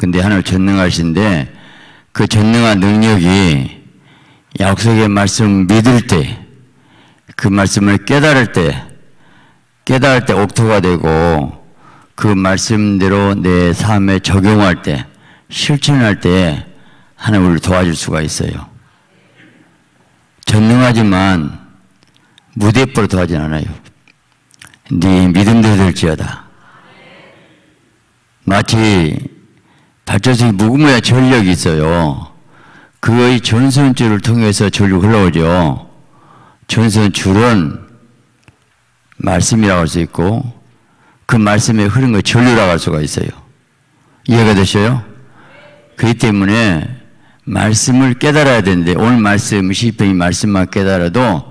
근데 하나님 전능하신데 그 전능한 능력이 약속의 말씀 믿을 때, 그 말씀을 깨달을 때, 깨달을 때 옥토가 되고 그 말씀대로 내 삶에 적용할 때, 실천할 때 하나님 우리를 도와줄 수가 있어요. 전능하지만 무대뽀로 도와진 않아요. 네 믿음대로 될지어다. 마치 발전소에 무궁무야 전력이 있어요. 그의 전선줄을 통해서 전류 흘러오죠. 전선줄은 말씀이라고 할 수 있고 그 말씀에 흐른 거 전류라고 할 수가 있어요. 이해가 되셔요? 그렇기 때문에 말씀을 깨달아야 되는데 오늘 말씀 시편이 말씀만 깨달아도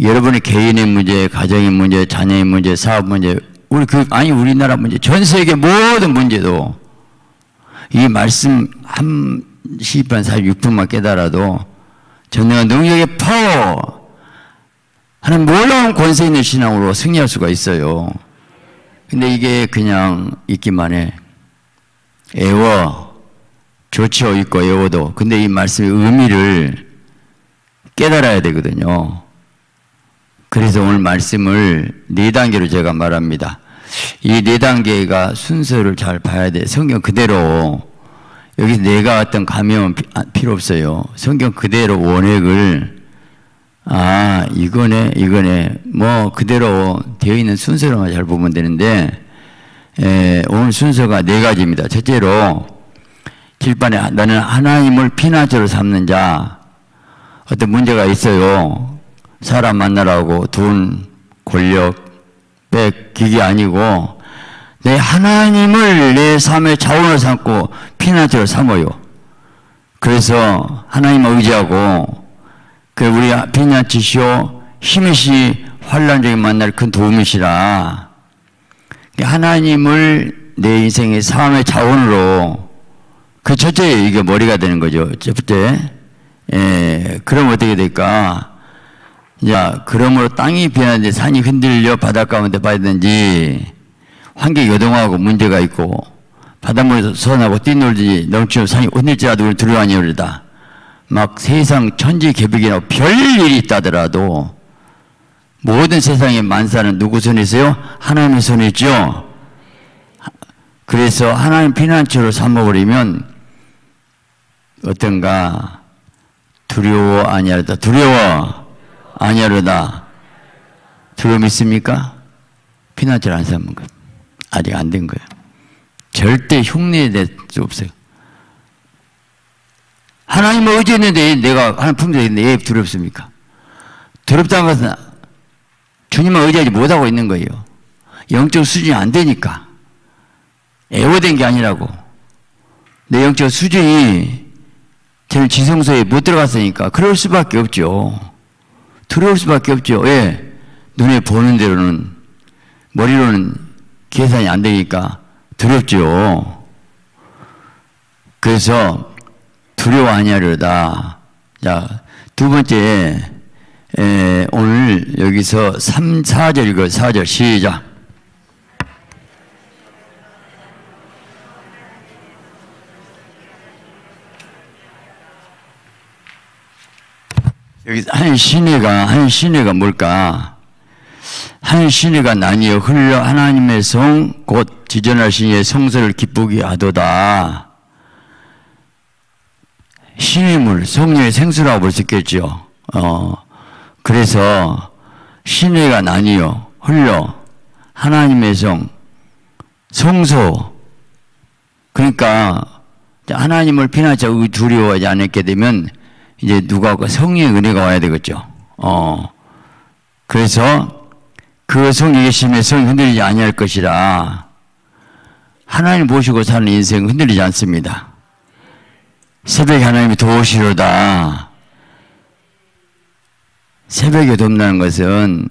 여러분의 개인의 문제, 가정의 문제, 자녀의 문제, 사업 문제, 우리 그 아니 우리나라 문제, 전 세계 모든 문제도 이 말씀 한 시편 46분만 깨달아도 전능한 능력의 파워 하는 놀라운 권세 있는 신앙으로 승리할 수가 있어요. 근데 이게 그냥 있기만 해. 애워. 좋죠. 있고 애워도. 근데 이 말씀의 의미를 깨달아야 되거든요. 그래서 오늘 말씀을 네 단계로 제가 말합니다. 이 네 단계가 순서를 잘 봐야 돼. 성경 그대로 여기 내가 어떤 감염은 아, 필요 없어요. 성경 그대로 원액을 아 이거네 이거네 뭐 그대로 되어 있는 순서로만 잘 보면 되는데 에, 오늘 순서가 네 가지입니다. 첫째로 길반에 나는 하나님을 피난처로 삼는 자 어떤 문제가 있어요. 사람 만나라고 돈, 권력, 백, 기기 아니고 내 하나님을 내 삶의 자원을 삼고 피난처를 삼어요. 그래서 하나님 의지하고 그 우리 피난처시오 힘이시 환란적인 만날 큰 도움이시라. 하나님을 내 인생의 삶의 자원으로 그 첫째 이게 머리가 되는 거죠. 첫째. 예, 그럼 어떻게 될까? 자, 그러므로 땅이 변하는데 산이 흔들려 바닷가 가운데 빠지든지 환경이 요동하고 문제가 있고 바닷물에서 선하고 뛰놀지 넘치는 산이 흔들지라도 우리 두려워하니오리다. 막 세상 천지 개벽이나 별일이 있다더라도 모든 세상의 만사는 누구 손에 있어요? 하나님의 손에 있죠. 그래서 하나님 피난처로 삼아버리면 어떤가 두려워 아니하다 두려워 아니하다 두려움 있습니까? 피난처를 안 삼은 것 아직 안 된 거예요. 절대 흉내낼 수 없어요. 하나님을 의지했는데 내가 하나님 품에 있는데 왜 두렵습니까? 두렵다는 것은 주님을 의지하지 못하고 있는 거예요. 영적 수준이 안 되니까. 애워된 게 아니라고. 내 영적 수준이 제 지성소에 못 들어갔으니까 그럴 수밖에 없죠. 두려울 수밖에 없죠. 왜? 눈에 보는 대로는 머리로는 계산이 안 되니까 두렵죠. 그래서 두려워하냐려다. 자, 두 번째, 에, 오늘 여기서 3, 4절 이거 4절 시작. 여기 한 시내가, 한 시내가 뭘까? 한 시내가 나뉘어 흘러 하나님의 성, 곧 지전하신 이의 성서를 기쁘게 하도다. 신의물, 성령의 생수라고 볼 수 있겠죠. 어, 그래서 시내가 나뉘어 흘러 하나님의 성, 성소. 그러니까 하나님을 피나자 두려워하지 않게 되면 이제 누가 성령의 은혜가 와야 되겠죠. 어, 그래서 그 성령의 계심에 성이 흔들리지 아니할 것이라 하나님 보시고 사는 인생 흔들리지 않습니다. 새벽에 하나님이 도우시로다. 새벽에 돕는 것은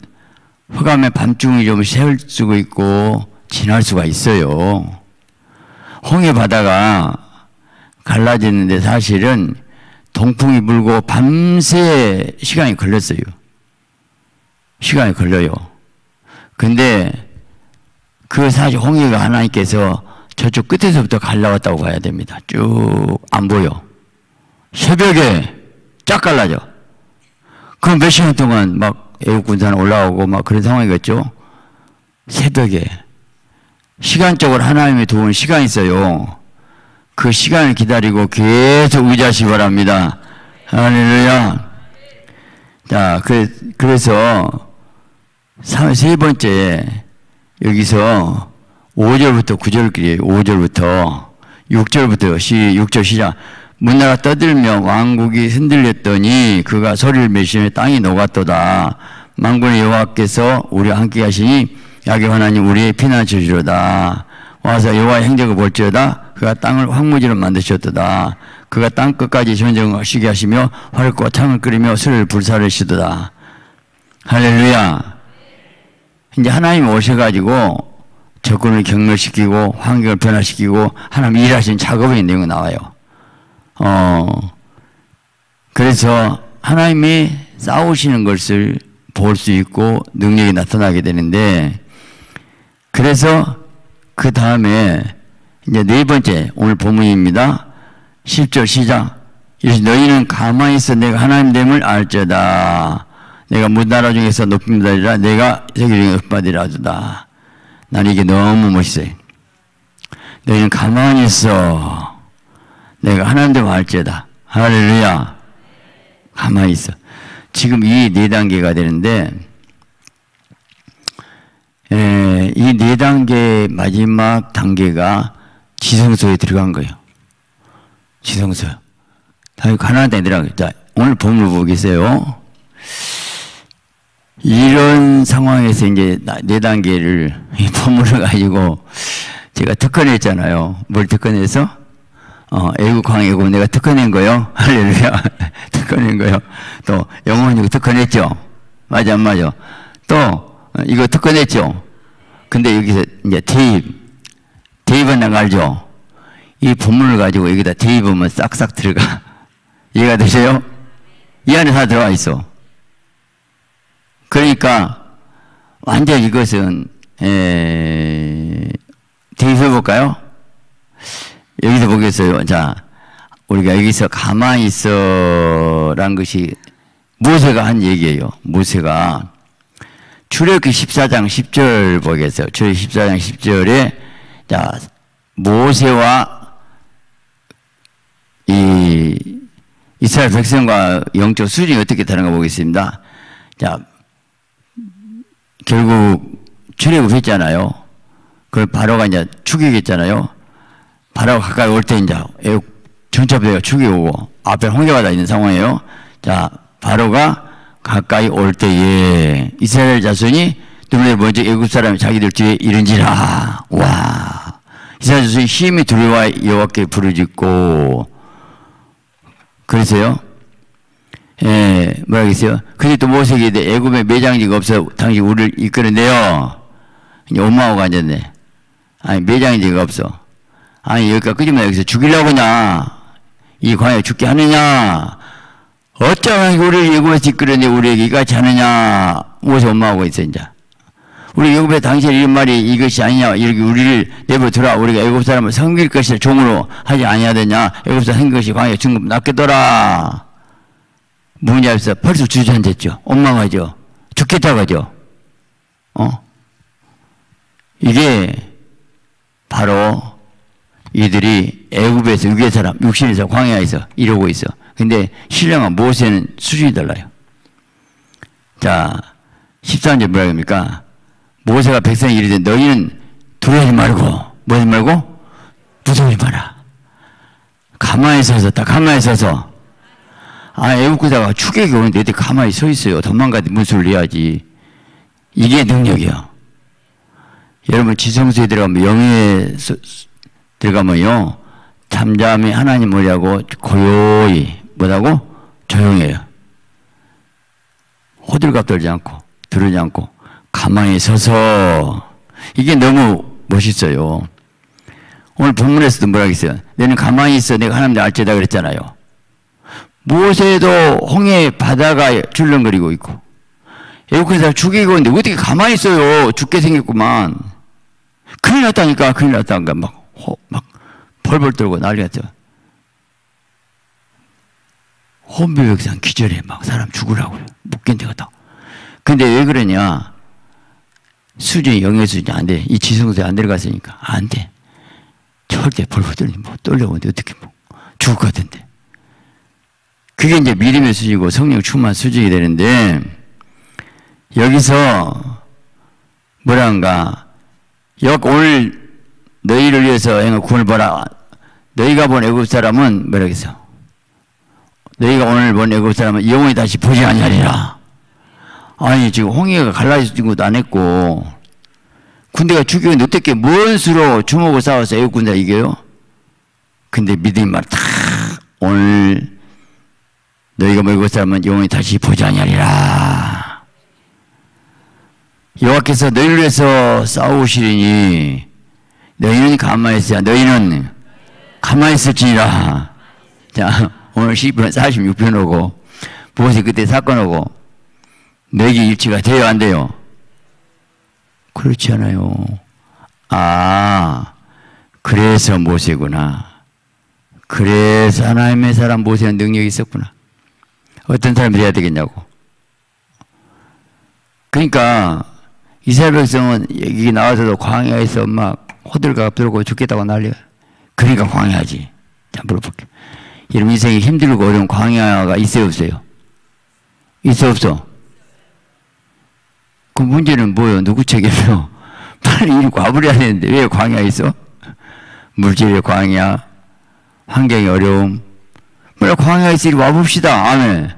흑암의 밤중이 좀 세울 수가 있고 지날 수가 있어요. 홍해 바다가 갈라지는데 사실은 동풍이 불고 밤새 시간이 걸렸어요. 시간이 걸려요. 근데 그 사실 홍해가 하나님께서 저쪽 끝에서부터 갈라왔다고 봐야 됩니다. 쭉 안 보여. 새벽에 쫙 갈라져. 그럼 몇 시간 동안 막 애국군산 올라오고 막 그런 상황이겠죠? 새벽에. 시간적으로 하나님의 도움 시간이 있어요. 그 시간을 기다리고 계속 의지하시 바랍니다. 할렐루야. 자, 그, 그래서 세 번째 여기서 5절부터 9절끼리 5절부터 6절부터 시 6절 시작 문나라 떠들며 왕국이 흔들렸더니 그가 소리를 메시며 땅이 녹았도다 만군의 여호와께서 우리와 함께 하시니 야게 하나님 우리의 피난 주시로다 와서 여호와의 행적을 볼지어다 그가 땅을 황무지로 만드셨도다. 그가 땅 끝까지 전쟁하시게 하시며 활과 창을 끓이며 술을 불사르시도다. 할렐루야. 이제 하나님 오셔가지고 적군을 격렬시키고 환경을 변화시키고 하나님 일하신 작업의 내용이 나와요. 어, 그래서 하나님이 싸우시는 것을 볼 수 있고 능력이 나타나게 되는데 그래서 그 다음에 이제 네 번째 오늘 본문입니다. 10절 시작. 너희는 가만히 있어 내가 하나님 됨을 알자다. 내가 문나라 중에서 높임 받으리라 내가 세계 중에 높받으리라 하다. 난 이게 너무 멋있어요. 너희는 가만히 있어. 내가 하나님도 할지다. 할렐루야. 가만히 있어. 지금 이 네 단계가 되는데, 이 네 단계 마지막 단계가 지성소에 들어간 거예요. 지성소. 다 가난한 자, 오늘 본문 보겠어요. 이런 상황에서 이제 네 단계를 본문을 가지고 제가 특허냈잖아요. 뭘 특허내서? 어, 애국 광해고 내가 특허낸 거요. 할렐루야. 특허낸 거요. 또 영혼이고 특허냈죠. 맞아, 안 맞아. 또 어, 이거 특허냈죠. 근데 여기서 이제 대입, 대입은 나 알죠. 이 본문을 가지고 여기다 대입하면 싹싹 들어가. 이해가 되세요? 이 안에 다 들어와 있어. 그러니까 완전 이것은 대입해 볼까요? 여기서 보겠어요. 자, 우리가 여기서 가만히 있어란 것이 모세가 한 얘기예요. 모세가 출애굽기 14장 10절 보겠어요. 출애굽기 14장 10절에 자 모세와 이 이스라엘 백성과 영적 수준이 어떻게 다른가 보겠습니다. 자 결국 출애굽 했잖아요. 그걸 바로가 이제 죽이겠잖아요. 바로가 가까이 올 때 이제 전차부대가 죽이고 앞에 홍해가 다 있는 상황이에요. 자, 바로가 가까이 올 때에 이스라엘 자손이 눈에 먼저 애굽 사람이 자기들 뒤에 이른지라. 와. 자손이 힘이 두려워 여호와께 부르짖고 그래서요. 예, 뭐라겠어요? 근데 또 모세에게 애굽에 매장지가 없어 당신 우리를 이끌어내요. 이제 엄마하고 앉았네. 아니, 매장지가 없어. 아니, 여기가 끄집어 여기서 죽이려고 하냐? 이 광야에 죽게 하느냐? 어쩌면 우리를 애굽에서 이끌어내 우리에게 이같이 하느냐? 모세 엄마하고 있어, 이제. 우리 애굽에 당신 이런 말이 이것이 아니냐? 이렇게 우리를 내버려두라. 우리가 애굽 사람을 섬길 것이 종으로 하지 아니하느냐? 애굽 사람 한 것이 광야에 중급 낫겠더라. 뭐냐면서 벌써 주저앉았죠. 원망하죠. 죽겠다고 하죠. 어? 이게 바로 이들이 애굽에서 육의 사람, 육신에서 광야에서 이러고 있어. 근데 신령한 모세는 수준이 달라요. 자, 13절 뭐라 합니까? 모세가 백성이 이르되 너희는 두려워하지 말고 뭐 하지 말고 무서워하지 마라. 가만히 서서 딱 가만히 서서 아, 애국구다가 추격이 오는데 어디 가만히 서 있어요. 도망가도 문수를 내야지. 이게 능력이야. 여러분, 지성소에 들어가면, 영에 들어가면요, 잠잠히 하나님 뭐냐고 고요히, 뭐라고? 조용해요. 호들갑 떨지 않고, 들으지 않고, 가만히 서서, 이게 너무 멋있어요. 오늘 본문에서도 뭐라 했어요? 너는 가만히 있어. 내가 하나님 알지다 그랬잖아요. 모세도 홍해 바다가 줄렁거리고 있고 사람 죽이고 있는데 어떻게 가만히 있어요 죽게 생겼구만 큰일 났다니까 큰일 났다니까 막막 벌벌 떨고 난리 났죠. 혼비백산 기절해 막 사람 죽으라고요. 못 견뎌가다. 근데 왜 그러냐? 수준이 영의 수준이 안 돼. 이 지성소에 안 들어갔으니까 안 돼. 절대 벌벌 떨리 뭐 떨려오는데 어떻게 뭐 죽을 것 같은데. 그게 이제 믿음의 수준이고 성령 충만 수준이 되는데 여기서 뭐란가 역 오늘 너희를 위해서 행한 구원을 보라. 너희가 본 애굽 사람은 뭐라 했어? 너희가 오늘 본 애굽 사람은 영원히 다시 보지 아니하리라. 아니 지금 홍해가 갈라진 것도 안 했고 군대가 죽이는데 어떻게 뭔 수로 주먹을 싸워서 애국 군대가 이겨요? 근데 믿음이 말다 오늘 너희가 먹을 사람은 영원히 다시 보지 아니하리라. 여호와께서 너희를 위해서 싸우시리니 너희는 가만히 있어야 너희는 가만히 있을지니라. 자 오늘 10편 46편 오고 무엇이 그때 사건 오고 내게 일치가 돼요 안 돼요? 그렇지 않아요. 아 그래서 모세구나. 그래서 하나님의 사람 모세는 능력이 있었구나. 어떤 사람이 돼야 되겠냐고. 그러니까 이스라엘 백성은 여기 나와서도 광야에서 막 호들갑 들고 죽겠다고 난리야. 그러니까 광야지. 자 물어볼게. 여러분 인생이 힘들고 어려운 광야가 있어요 없어요? 있어 없어? 그 문제는 뭐예요? 누구 책임이요? 빨리 이리 와버려야 되는데 왜 광야에 있어? 물질의 광야, 환경의 어려움. 물론 광야에 있어 이리 와봅시다. 아멘.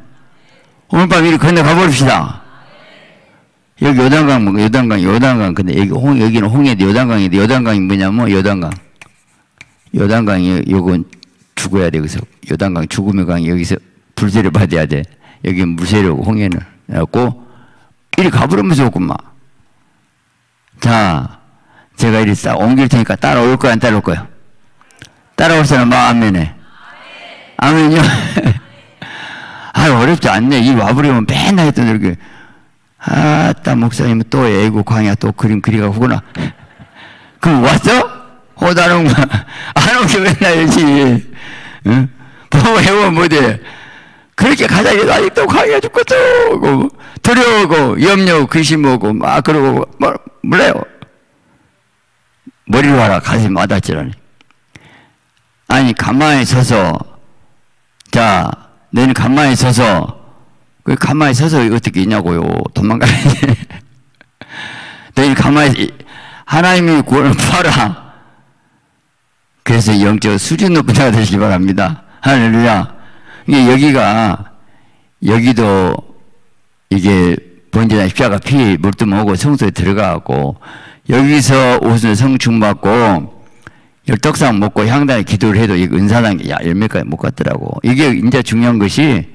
오늘 밤 이리 건너가 버립시다. 여기 요단강, 뭐, 요단강, 요단강. 근데 여기 홍, 여기는 홍해인데 요단강인데 요단강이 뭐냐면 요단강. 요단강이 요건 죽어야 돼. 그래서 요단강 죽음의 강 여기서 불세를 받아야 돼. 여기 물세려고 홍해는. 그래갖고 이리 가버리면서 오구만. 자, 제가 이리 싹 옮길 테니까 따라올 거야, 안 따라올 거야? 따라올 사람 마음에네. 아멘요. 아유, 어렵지 않네. 이 와버리면 맨날 했던 이렇게. 아따, 목사님은 또 애고 광야 또 그림 그리가구나. 그럼 왔어? 호다는 안 오게 맨날 열지. 응? 보고 해보면 뭐돼? 그렇게 가자 해도 아직도 광야 죽겠어. 두려우고, 염려고, 근심하고, 막 그러고, 뭐, 몰라요. 머리를 와라, 가슴 와닿지라니. 아니, 가만히 서서, 자, 너는 가만히 서서, 그 가만히 서서 어떻게 있냐고요. 도망가야지. 너희 가만히, 하나님이 구원을 봐라. 그래서 영적 수준 높은 자가 되시기 바랍니다. 할렐루야. 이게 여기가, 여기도 이게 번제나 십자가 피 물듬 오고 성소에 들어가고, 여기서 옷을 성충 받고, 열떡상 먹고 향단에 기도를 해도 이 은사당 열매까지 못 갔더라고. 이게 이제 중요한 것이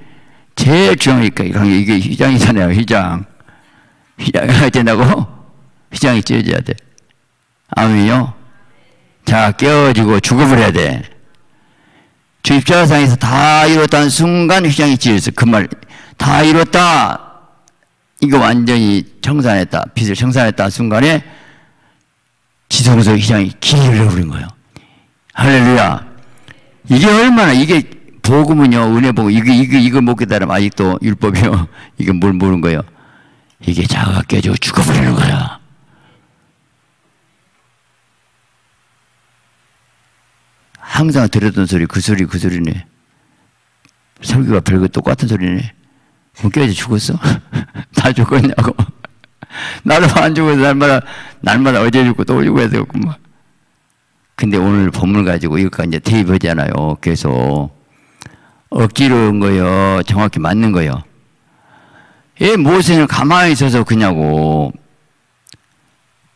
제일 중요하니까 이게 휘장이잖아요. 휘장. 휘장이 해야 된다고? 휘장이 찢어져야 돼. 아멘요. 자 깨어지고 죽어버려야 돼. 주 입자상에서 다 이뤘다는 순간 휘장이 찢어졌어. 그말 다 이뤘다. 이거 완전히 청산했다. 빚을 청산했다 순간에 지성소 휘장이 길을 잃어버린 거예요. 할렐루야. 이게 얼마나, 이게, 복음은요, 은혜 복음, 이게, 이게, 이걸 못 깨달으면 아직도 율법이요. 이게 뭘 모르는 거예요. 이게 자아가 깨지고 죽어버리는 거야. 항상 들었던 소리, 그 소리, 그 소리네. 설교가 별거 똑같은 소리네. 그럼 깨져 죽었어? 다 죽었냐고. 나도 안 죽어서 날마다, 날마다 어제 죽고 또 죽고 해서 그만. 근데 오늘 본문 가지고 이것까지 이제 대입하잖아요. 계속. 억지로 한 거요. 정확히 맞는 거요. 예, 모세는 가만히 있어서 그냐고.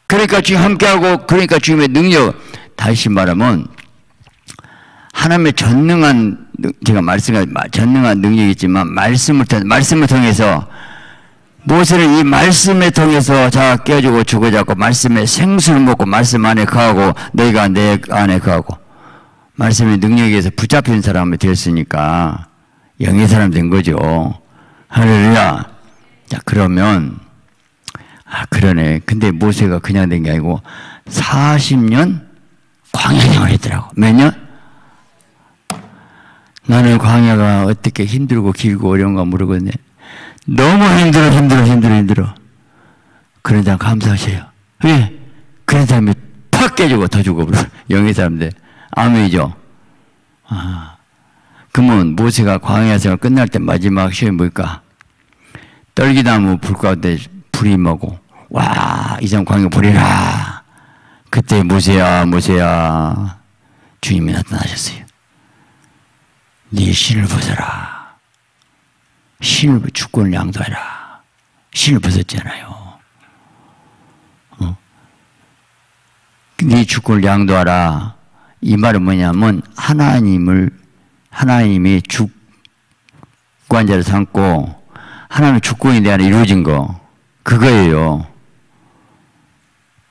그러니까 지금 함께하고, 그러니까 주님의 능력, 다시 말하면, 하나님의 전능한, 제가 말씀한, 전능한 능력이 있지만, 말씀을, 말씀을 통해서 모세는 이 말씀에 통해서 자가 깨지고 죽어졌고 말씀에 생수를 먹고 말씀 안에 거하고 너희가 내 안에 거하고 말씀의 능력에 의해서 붙잡힌 사람이 되었으니까 영의 사람 된 거죠. 할렐루야. 자 그러면 아 그러네. 근데 모세가 그냥 된 게 아니고 40년 광야 생활했더라고. 몇 년? 나는 광야가 어떻게 힘들고 길고 어려운가 모르거든요. 너무 힘들어, 힘들어, 힘들어, 힘들어. 그런 사람 감사하세요. 왜? 그런 사람이 팍 깨지고 더 죽어버려. 영의 사람들. 아멘이죠. 아. 그러면 모세가 광야 생활 끝날 때 마지막 시험이 뭘까? 떨기나무 불 가운데 불이 임하고 와 이장 광야 버리라. 그때 모세야 모세야 주님이 나타나셨어요. 네 신을 벗어라. 신을 주권을 양도하라. 신을 벗었잖아요. 어? 네 주권을 양도하라. 이 말은 뭐냐면 하나님을 하나님이 주관자를 삼고 하나님의 주권에 대한 이루어진 거 그거예요.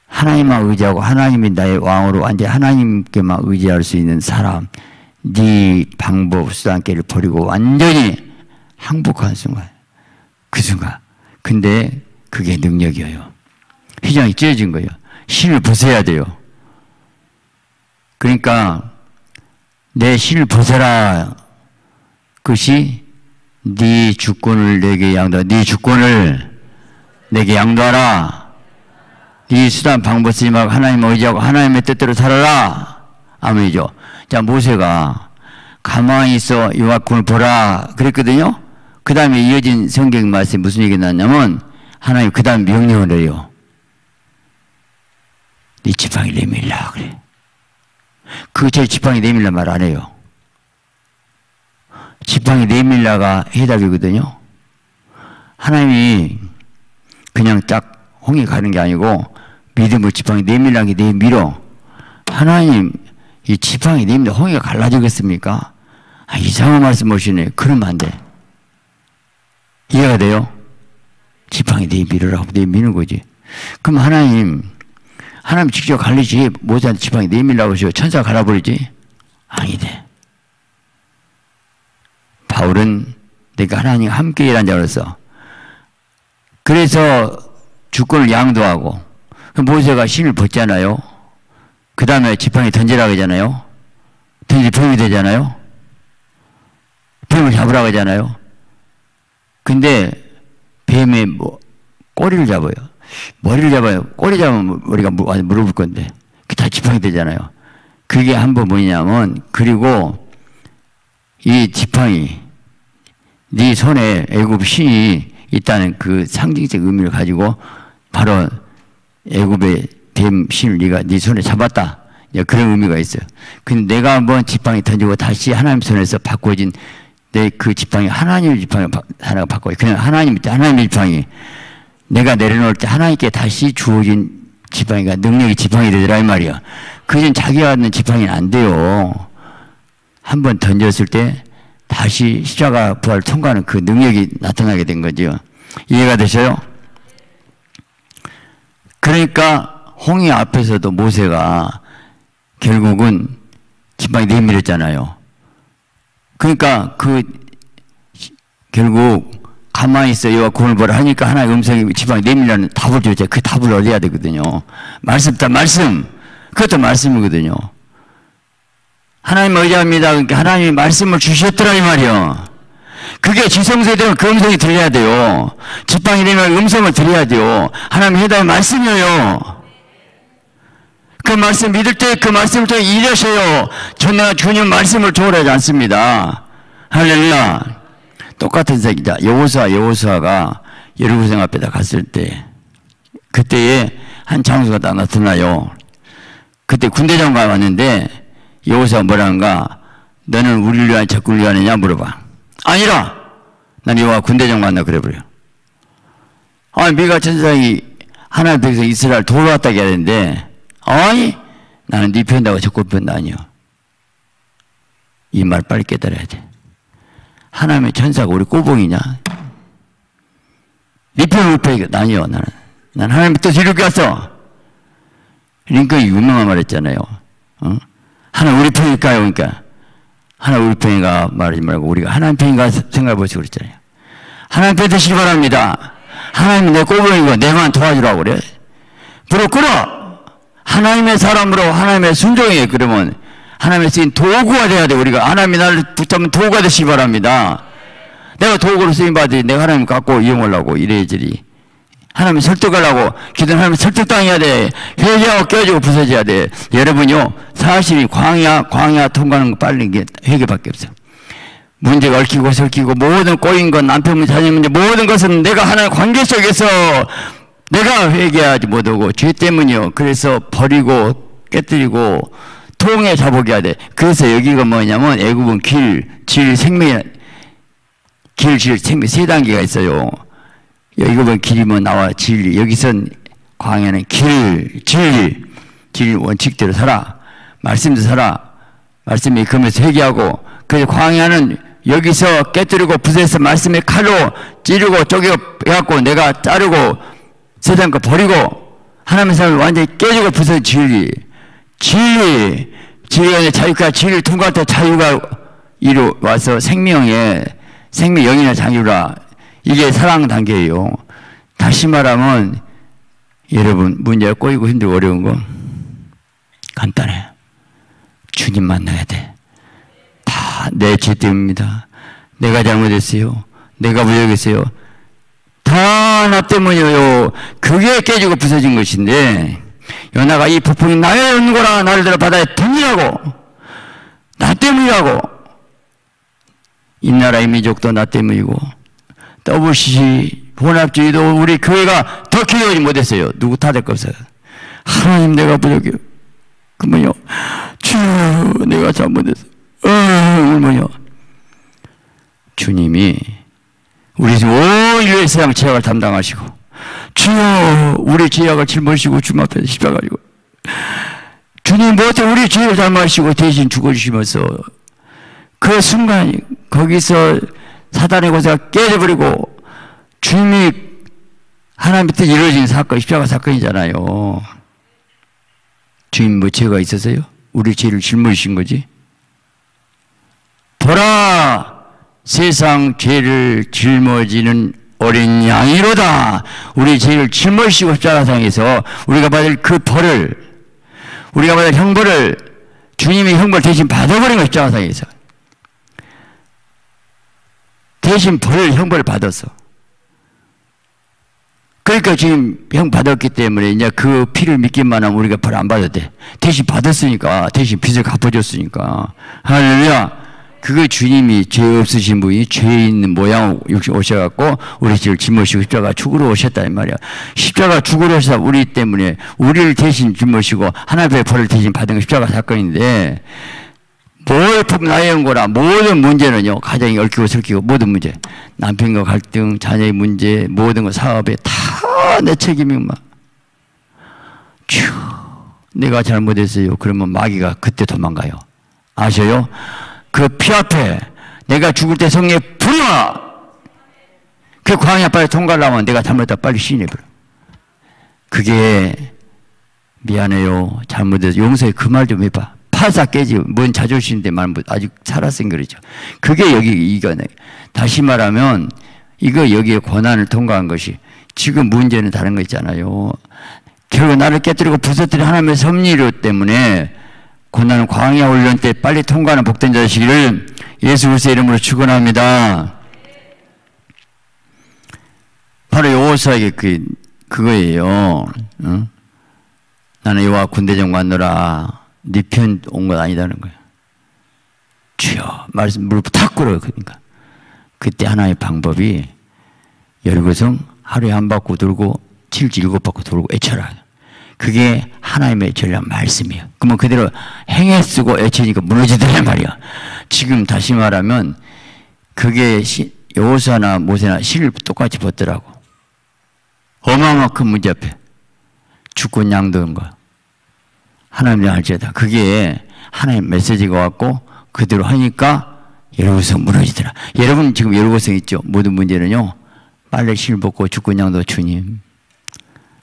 하나님만 의지하고 하나님이 나의 왕으로 완전 하나님께만 의지할 수 있는 사람 네 방법 수단계를 버리고 완전히 항복한 순간 그 순간 근데 그게 능력이에요. 휘장이 찢어진 거예요. 신을 벗어야 돼요. 그러니까 내 신을 벗어라. 그것이 네 주권을 내게 양도하. 네 주권을 내게 양도하라. 네 수단 방법 쓰지 말고 하나님 의지하고 하나님의 뜻대로 살아라. 아멘이죠. 자 모세가 가만히 있어 요압군을 보라 그랬거든요. 그 다음에 이어진 성경 말씀 무슨 얘기 나냐면 하나님 그 다음 명령을 해요. 네 지팡이 내밀라 그래. 그제 지팡이 내밀라 말 안 해요. 지팡이 내밀라가 해답이거든요. 하나님이 그냥 딱 홍이 가는 게 아니고 믿음을 지팡이 내밀라게 내밀어. 하나님 이 지팡이 내밀어 홍이가 갈라지겠습니까? 아, 이상한 말씀 하시네. 그러면 안 돼. 이해가 돼요? 지팡이 내밀으라고 내미는 거지. 그럼 하나님 하나님 직접 갈리지 모세한테 지팡이 내밀라고 하시고 천사 갈아버리지? 아니돼. 바울은 내가 하나님 함께 일한 자로서 그래서 주권을 양도하고 모세가 신을 벗잖아요. 그 다음에 지팡이 던지라고 하잖아요. 던지 뱀이 되잖아요. 뱀을 잡으라고 하잖아요. 근데 뱀의 뭐 꼬리를 잡아요. 머리를 잡아요. 꼬리 잡으면 머리가 무릎을 건데. 다 지팡이 되잖아요. 그게 한 번 뭐냐면, 그리고 이 지팡이, 네 손에 애굽 신이 있다는 그 상징적 의미를 가지고 바로 애굽의 뱀 신을 네가 네 손에 잡았다. 그런 의미가 있어요. 근데 내가 한번 지팡이 던지고 다시 하나님 손에서 바꿔진 내 그 지팡이 하나님의 지팡이 하나가 바꿔요. 그냥 하나님 하나님의 지팡이 내가 내려놓을 때 하나님께 다시 주어진 지팡이가 능력이 지팡이 되더라 이 말이야. 그전 자기가 하는 지팡이는 안 돼요. 한 번 던졌을 때 다시 십자가 부활 통과하는 그 능력이 나타나게 된 거죠. 이해가 되셔요? 그러니까 홍해 앞에서도 모세가 결국은 지팡이 내밀었잖아요. 그러니까 그 결국 가만히 있어요. 구원을 보라 하니까 하나의 음성이 지방에 내밀라는 답을 주죠. 그 답을 얻어야 되거든요. 말씀 다 말씀. 그것도 말씀이거든요. 하나님 의지합니다. 그러니까 하나님이 말씀을 주셨더라 이 말이요. 그게 되면 그 음성이 들려야 돼요. 지팡이 되면 음성을 들려야 돼요. 하나님 해답의 말씀이에요. 그 말씀 믿을 때 그 말씀을 통해 일하셔요. 전나 주님 말씀을 초월하지 않습니다. 할렐루야. 똑같은 새끼자. 여호수아 여호수아가 예루살렘 앞에다 갔을 때 그때에 한 장수가 딱 나타나요. 그때 군대장관 왔는데 여호수아 뭐라는가? 너는 우리를 위한 적군을 위하느냐 물어봐. 아니라 난 여호와 군대장관 나 그래버려. 아 미가 천사이 하나님 백성 이스라엘 돌아왔다고 해야 되는데 아니 나는 네 편다고 적군 편도 아니야. 이말 빨리 깨달아야 돼. 하나님의 천사가 우리 꼬봉이냐? 네 편을 패 아니요 나는 난 하나님의 뜻을 이루게 왔어. 링컨이 유명한 말 했잖아요. 어? 하나 우리 편일까요? 그러니까 하나 우리 편인가 말하지 말고 우리가 하나님 편인가 생각해 보시고 그랬잖아요. 하나님 편 되시기 바랍니다. 하나님이 내 꼬봉이고 내만 도와주라고 그래. 불어 끌어. 하나님의 사람으로 하나님의 순종해 그러면 하나님의 쓰인 도구가 돼야 돼. 우리가 하나님이 나를 붙잡으면 도구가 되시기 바랍니다. 내가 도구로 쓰임 받으니 내가 하나님 갖고 이용하려고 이래저리. 하나님 설득하려고 기도는 하나님 설득당해야 돼. 회개하고 깨지고 부서져야 돼. 여러분요 사실이 광야 광야 통과하는 거 빨리 게 회개밖에 없어. 문제가 얽히고 설키고 모든 꼬인 건 남편 문제 자녀 문제 모든 것은 내가 하나의 관계 속에서 내가 회개하지 못하고 죄 때문이요 그래서 버리고 깨뜨리고 통에 자복해야 돼 그래서 여기가 뭐냐면 애굽은 길, 질, 생명 길, 질, 생명 세 단계가 있어요 여기 보면 길이면 나와 진리. 여기선 광야는 길, 질, 질 원칙대로 살아. 말씀도 살아. 말씀이 금에서 회개하고 그래서 광야는 여기서 깨뜨리고 부서서 말씀의 칼로 찌르고 쪼개 갖고 내가 자르고 세상 거 버리고 하나님의 삶을 완전히 깨지고 부서서 진리. 진리. 진리가 자유가 진리를 통과할 때 자유가 이루 와서 생명에 생명 영이나 자유라 이게 사랑 단계예요. 다시 말하면 여러분 문제가 꼬이고 힘들고 어려운 거 간단해. 주님 만나야 돼. 다 내 죄 때문입니다. 내가 잘못했어요. 내가 부족했어요. 다 나 때문이에요. 그게 깨지고 부서진 것인데 연하가 이 부품이 나의 연거라 나를 들어 바다에 던지라고 나 때문이라고 이 나라의 미족도 나 때문이고 WCC 혼합주의도 우리 교회가 더 키워지 못했어요. 누구 탓할 거 없어요. 하나님 내가 부족해요. 그러면요. 주여 내가 잘못했어요. 어, 그러면요. 주님이 우리 온 인류의 세상 죄악을 담당하시고 주여 우리 죄악을 짊어지고 주님 앞에 십자가지고 주님 뭐때 우리 죄를 담아시고 대신 죽어주시면서 그 순간 거기서 사단의 고세가 깨져버리고 주님이 하나님 밑에 이루어진 사건, 십자가 사건이잖아요. 주님 뭐 죄가 있었어요? 우리 죄를 짊어지신 거지? 보라! 세상 죄를 짊어지는 어린 양이로다! 우리 죄를 짊어지시고 십자가상에서 우리가 받을 그 벌을, 우리가 받을 형벌을 주님이 형벌 대신 받아버린 거 십자가상에서. 대신 벌 형벌 받았어. 그러니까 지금 형 받았기 때문에 이제 그 피를 믿기만 하면 우리가 벌 안 받아도 돼. 대신 받았으니까, 대신 빚을 갚아줬으니까. 할렐루야. 그거 주님이 죄 없으신 분이 죄 있는 모양 오셔갖고 우리 죄를 짊어지고 십자가 죽으러 오셨다 이 말이야. 십자가 죽으러 오셔서 우리 때문에 우리를 대신 짊어지고 하나님의 벌을 대신 받은 게 십자가 사건인데 뭘 나의 거라 모든 문제는요 가정이 얽히고 설키고 모든 문제 남편과 갈등 자녀의 문제 모든 거 사업에 다 내 책임이구만 휴 내가 잘못했어요 그러면 마귀가 그때 도망가요 아셔요? 그 피 앞에 내가 죽을 때 성령에 불어그 광야 빨리 통과하려면 내가 잘못했다 빨리 시인해버려 그게 미안해요 잘못해서 용서해 그 말 좀 해봐 파사 깨지. 뭔 자존심인데 말 아직 살았으니 그러죠. 그게 여기 이거네. 다시 말하면 이거 여기에 권한을 통과한 것이 지금 문제는 다른 거 있잖아요. 결국 나를 깨뜨리고 부서뜨린 하나님의 섭리로 때문에 고난은 광야 훈련 때 빨리 통과하는 복된 자식을 예수 그리스도의 이름으로 축원합니다. 바로 여호사에게 그 그거예요. 응? 나는 여호와 군대장 관노라. 네 편 온 것 아니다는 거예요. 주여 말씀 무릎 탁 꿇어요. 그러니까 그때 하나의 방법이 열거성 하루에 한 바퀴 돌고 칠지 일곱 바퀴 돌고 애쳐라. 그게 하나님의 전략 말씀이에요. 그러면 그대로 행해 쓰고 애치니까 무너지더란 말이야. 지금 다시 말하면 그게 여호사나 모세나 실을 똑같이 벗더라고. 큰 문제 앞에 죽고 양도는 거. 하나님이 알지다. 그게 하나님 메시지가 왔고 그대로 하니까 여러고성 무너지더라. 여러분 지금 여러고성 있죠? 모든 문제는요. 빨래 실 벗고 죽고 양도 주님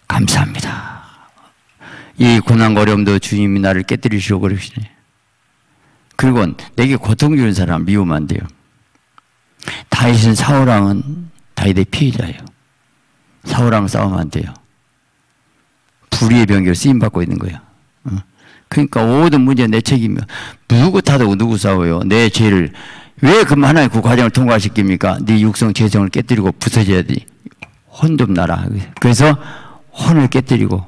감사합니다. 이 고난과 어려움도 주님이 나를 깨뜨리시고 그러시네. 그리고 내게 고통 주는 사람 미우면 안 돼요. 다윗은 사울왕은 다윗의 피해자예요. 사울왕 싸우면 안 돼요. 불의의 병기로 쓰임 받고 있는 거예요. 그러니까 모든 문제 내 책임이야. 누구 탓하고 누구 싸워요? 내 죄를 왜 그럼 하나의 그 과정을 통과시킵니까? 네 육성 재성을 깨뜨리고 부서져야 돼. 혼좀 나라. 그래서 혼을 깨뜨리고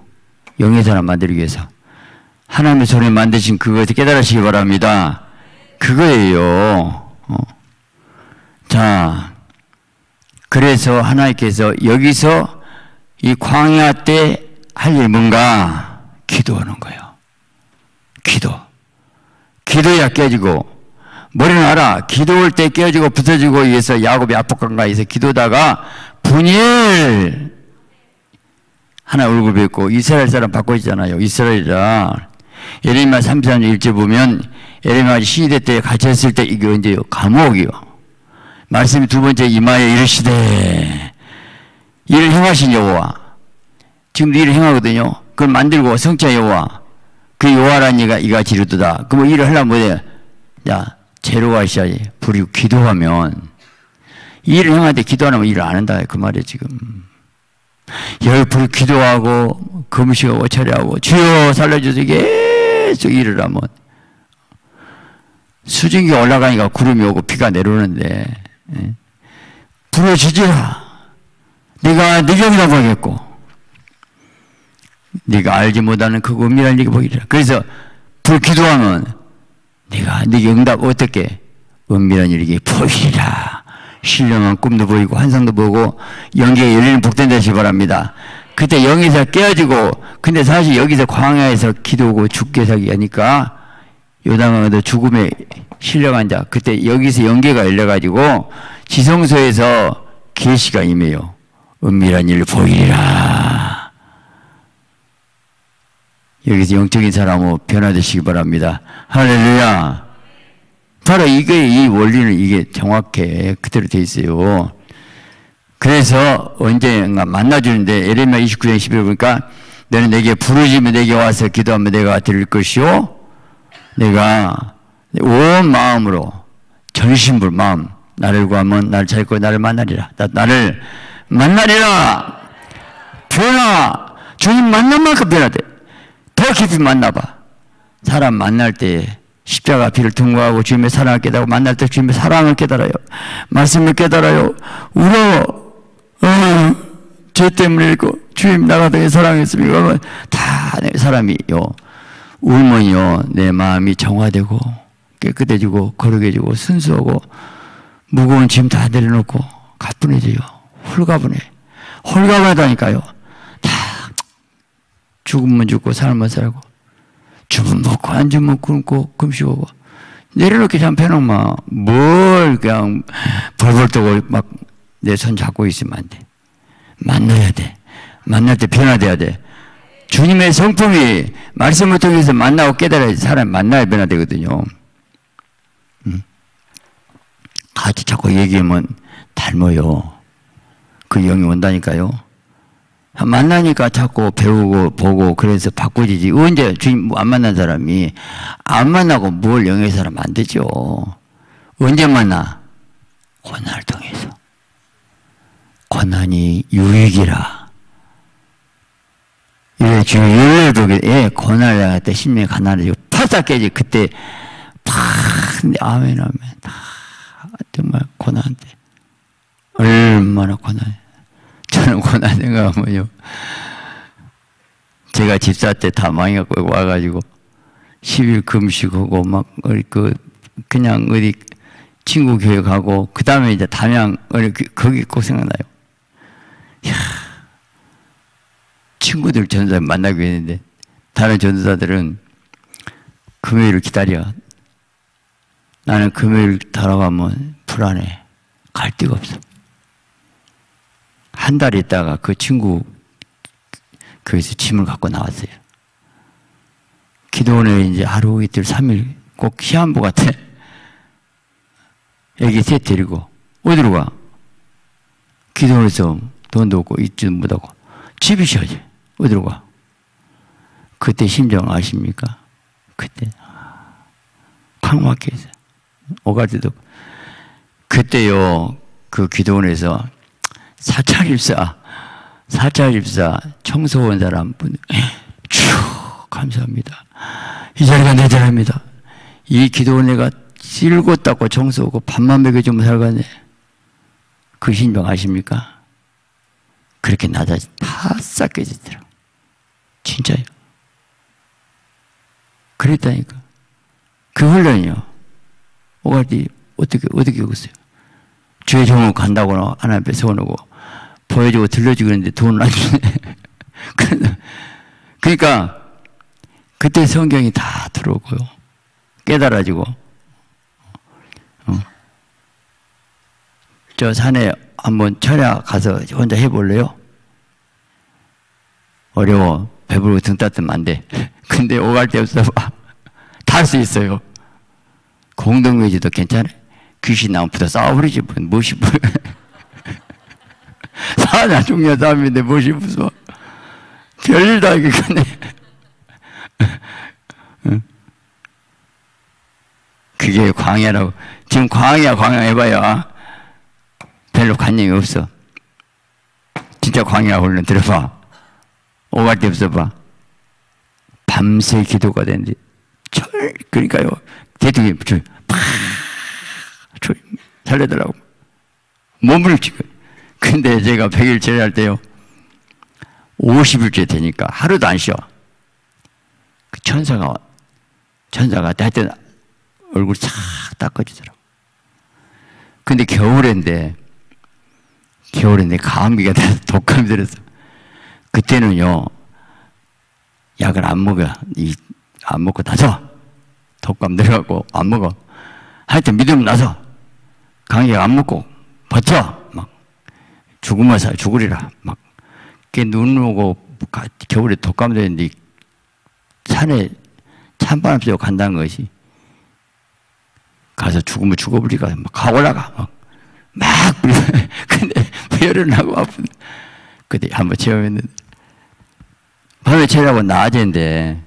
영의 사람 만들기 위해서 하나님의 손에 만드신 그것을 깨달으시기 바랍니다. 그거예요. 어. 자, 그래서 하나님께서 여기서 이 광야 때 할 일 뭔가 기도하는 거예요. 기도. 기도야 깨지고 머리는 알아. 기도할 때 깨지고 부서지고 위해서 야곱이 압박강가에서 기도다가 분일 하나 울고 뵙고 이스라엘 사람 받고 있잖아요. 이스라엘이라 예레미야 33장 1절 보면 예레미야 시대 때 갇혔을 때 이게 언제요? 감옥이요. 말씀이 두 번째 이마에 이르시되 일을 행하신 여호와 지금 일을 행하거든요. 그걸 만들고 성자 여호와 그 여호와란 이가 이가 지르도다. 그럼 일을 하려면 뭐야? 야 제로가 있어야지. 부리고 기도하면 일을 행하는데 기도 안 하면 일을 안 한다 그 말이에요 지금. 열풀 기도하고 금식하고 철회하고 주여 살려주세요. 계속 일을 하면. 수증기 올라가니까 구름이 오고 비가 내려오는데 예. 부러지지라. 네가 네 경이라고 하겠고 네가 알지 못하는 그 은밀한 일이 보이리라. 그래서 불 기도하면 네가 네 응답 어떻게? 은밀한 일이 보이리라 신령한 꿈도 보이고 환상도 보고 영계에 열리는 복된 되시 바랍니다. 그때 영에서 깨어지고 근데 사실 여기서 광야에서 기도하고 죽게 살기 하니까 요당왕도 죽음에 실려간 자 그때 여기서 영계가 열려가지고 지성소에서 계시가 임해요. 은밀한 일을 보이리라. 여기서 영적인 사람으로 변화되시기 바랍니다. 할렐루야. 바로 이게 이 원리는 이게 정확해. 그대로 돼 있어요. 그래서 언젠가 만나주는데 에레미야 29장 11절 보니까 너는 내게 부르짖으면 내게 와서 기도하면 내가 들을 것이요. 내가 온 마음으로 전신불 마음 나를 구하면 나를 찾고 나를 만나리라. 나, 나를 만나리라. 변화. 주님 만난 만큼 변화돼. 더 깊이 만나봐. 사람 만날 때 십자가 피를 통과하고 주님의 사랑을 깨달고 만날 때 주님의 사랑을 깨달아요. 말씀을 깨달아요. 울어. 어, 죄 때문에 고 주님 나가되 사랑했습니다. 다내 사람이요. 울면요 내 마음이 정화되고 깨끗해지고 거룩해지고 순수하고 무거운 짐 다 내려놓고 가뿐해져요. 홀가분해. 홀가분하다니까요. 다 죽으면 죽고 살면 살고 주문 먹고 안 주면 굶고 금식하고 내려놓기 참 편하면 뭘 그냥 벌벌 떠고 막 내 손 잡고 있으면 안 돼. 만나야 돼. 만날 때 변화돼야 돼. 주님의 성품이 말씀을 통해서 만나고 깨달아야 사람 만나야 변화되거든요. 음. 같이 자꾸 얘기하면 닮아요. 그 영이 온다니까요. 만나니까 자꾸 배우고 보고 그래서 바꾸지지. 언제 주님 안 만난 사람이 안 만나고 뭘 영의 사람 안 되죠. 언제 만나? 고난을 통해서. 고난이 유익이라. 예, 주 열흘 예, 고난을 당할 때 심령이 가난해지고 파삭 깨지. 그때 팍, 아멘, 아멘. 다 정말 고난한테. 얼마나 고난해. 저는 고난 생각하면요. 제가 집사 때 다 망해갖고 와가지고 10일 금식하고 막, 그, 그냥 어디 친구 교회 가고, 그 다음에 이제 담양, 어디, 그, 거기 꼭 생각나요. 야 친구들 전도사 만나기로 했는데, 다른 전도사들은 금요일을 기다려. 나는 금요일 달아가면 불안해. 갈 데가 없어. 한 달 있다가 그 친구 교회에서 짐을 갖고 나왔어요. 기도원에 이제 하루 이틀 삼일 꼭 시한부 같아. 애기 셋 데리고 어디로 가? 기도원에서 돈도 없고 있지도 못하고 집이 쉬어지 어디로 가? 그때 심정 아십니까? 그때 팡막해서 오가지도 그때요 그 기도원에서 사찰입사, 사찰입사 청소 온 사람 분, 쭉 감사합니다. 이 자리가 내 자리입니다. 이 기도를 내가 쓸고 닦고 청소하고 밥만 먹여주면 살겠네. 그 신병 아십니까? 그렇게 낮아지 바싹 깨지더라고. 진짜요. 그랬다니까. 그 훈련이요. 오갈 때 어떻게, 어떻게 오겠어요? 죄 종을 간다고 하나 앞에 세워놓고 보여주고 들려주고 그랬는데 돈을 안 주네. 그러니까 그때 성경이 다 들어오고요. 깨달아지고. 어. 저 산에 한번 철야 가서 혼자 해볼래요? 어려워. 배부르고 등 따뜻하면 안 돼. 근데 오갈 데 없어 봐. 탈수 있어요. 공동묘지도 괜찮아. 귀신 나오면 붙어 싸워버리지. 무엇이 뭐. 사냐 중요 싸움인데 무엇이 무서워. 별일도 하겠네. 그게 광야라고. 지금 광야, 광야 해봐요. 별로 관념이 없어. 진짜 광야 얼른 들어봐. 오갈 데 없어봐. 밤새 기도가 되는데, 철, 그러니까요. 대통령이 팍, 살려달라고. 지고. 근데 제가 100일 제할 때요. 50일째 되니까 하루도 안 쉬어. 그 천사가, 천사가 하여튼 얼굴 싹 닦아주더라고. 근데 겨울인데, 겨울인데 감기가 들어서 독감이 들어서 그때는요, 약을 안 먹어. 이, 안 먹고 나서 독감 들어가고 안 먹어. 하여튼 믿음 나서 강의가 안 먹고 버텨. 막 죽으면 살 죽으리라. 막눈 오고 겨울에 독감 되는데 산에 찬바람 쐬고 간다는 것이 가서 죽으면 죽어버리가 막 가올라가. 막, 막 근데 열을 나고 아픈 그때 한번 체험했는데. 밤에 체하고 낮에인데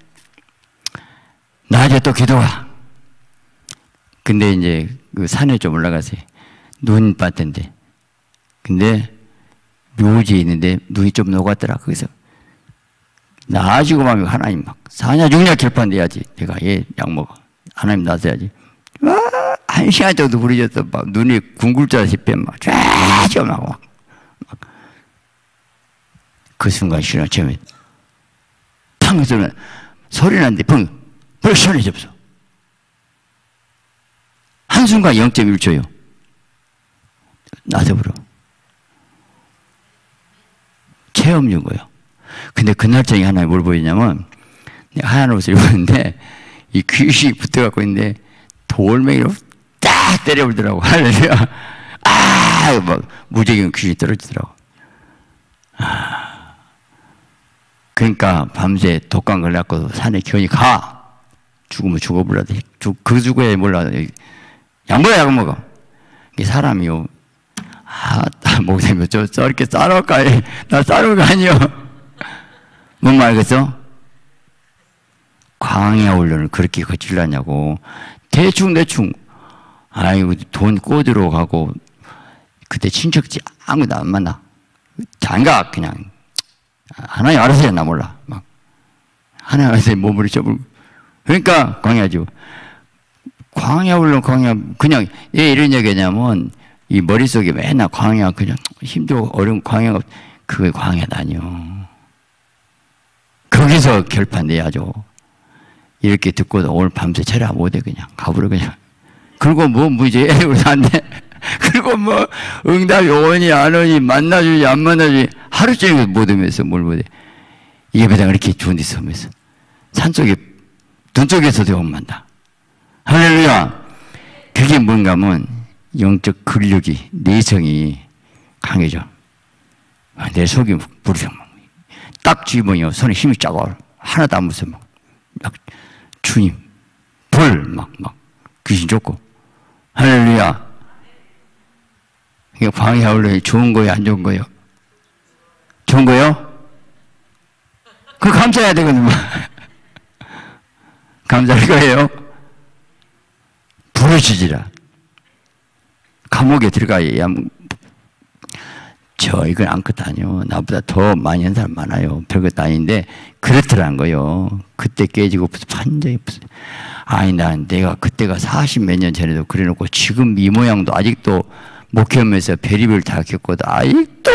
낮에 또 기도가. 근데 이제 그 산에 좀 올라가세요 눈 봤던데. 근데 묘지에 있는데 눈이 좀 녹았더라. 거기서 나아지고 막 하나님 막 사냐 죽냐 결판 내야지. 내가 얘약 먹어 하나님 나서야지. 한 시간 정도 부르셨어 막 눈이 궁굴자다시피 막쫙 막, 막. 그 순간 신호 처음에 팡 소리 소리 나는데 펑 벌써 시원해져 없어 한순간 0.1초요. 나서버려 체험인 거예요 근데 그날 저녁에 하나 뭘 보이냐면 하얀 옷을 입었는데 이 귀신이 붙어갖고 있는데 돌멩이로 딱 때려버리더라고. 할렐루야. 아! 막 무적인 귀신이 떨어지더라고. 아. 그러니까 밤새 독감 걸려갖고 산에 기운이 가. 죽으면 죽어버려도 그 죽어야 몰라. 약 먹어, 약 먹어. 이게 사람이요. 아, 목사님, 저, 저렇게 싸놓을까? 나 아니요. 뭔 말겠어? 광야 훈련을 그렇게 거칠라냐고. 대충 대충, 아이고, 돈 꼬들어 가고, 그때 친척지 아무도 안 만나. 장가, 그냥. 하나님 알아서 했나 몰라. 막. 하나님 알아서 몸을 접을 그러니까 광야죠. 광야 훈련, 광야, 그냥, 왜 이런 얘기냐면, 이 머릿속에 맨날 광야, 그냥 힘들고 어려운 광야가, 그게 광야다 아니요. 거기서 결판 내야죠. 이렇게 듣고 오늘 밤새 체라 못해 그냥 가버려 그냥. 그리고 뭐 무죄 우리 안돼. 그리고 뭐 응답이 오니 안 오니 만나주지 안 만나주지 하루 종일 못 오면서 뭘 못해. 예배당 이렇게 좋은 데서 오면서 산속에 눈 쪽에서도 엄만다. 할렐루야. 그게 뭔가 하면 영적 근력이 내성이 강해져. 아, 내 속이 부르죠. 딱 쥐면요 손에 힘이 짜고 하나도 안 무서워. 막 주님, 불, 막, 막, 귀신 쫓고. 할렐루야. 이게 방해 원래 좋은 거예요, 안 좋은 거예요? 좋은 거요? 그 감사해야 되거든요. 감사할 거예요. 부르짖으라. 감옥에 들어가야 그쵸. 이건 아무것도 아니요. 나보다 더 많이 한 사람 많아요. 별것도 아닌데, 그렇더란 거요. 그때 깨지고 무슨 판정이 무슨. 아니, 난 내가 그때가 40 몇 년 전에도 그래 놓고 지금 이 모양도 아직도 목회하면서 별의별 다 겪고도 아직도,